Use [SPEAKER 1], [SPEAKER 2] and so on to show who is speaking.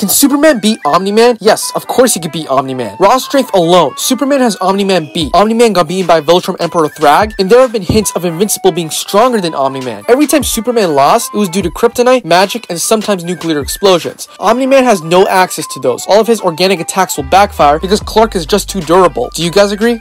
[SPEAKER 1] Can Superman beat Omni-Man? Yes, of course he could beat Omni-Man. Raw strength alone, Superman has Omni-Man beat. Omni-Man got beaten by Viltrumite Emperor Thragg, and there have been hints of Invincible being stronger than Omni-Man. Every time Superman lost, it was due to kryptonite, magic, and sometimes nuclear explosions. Omni-Man has no access to those. All of his organic attacks will backfire because Clark is just too durable. Do you guys agree?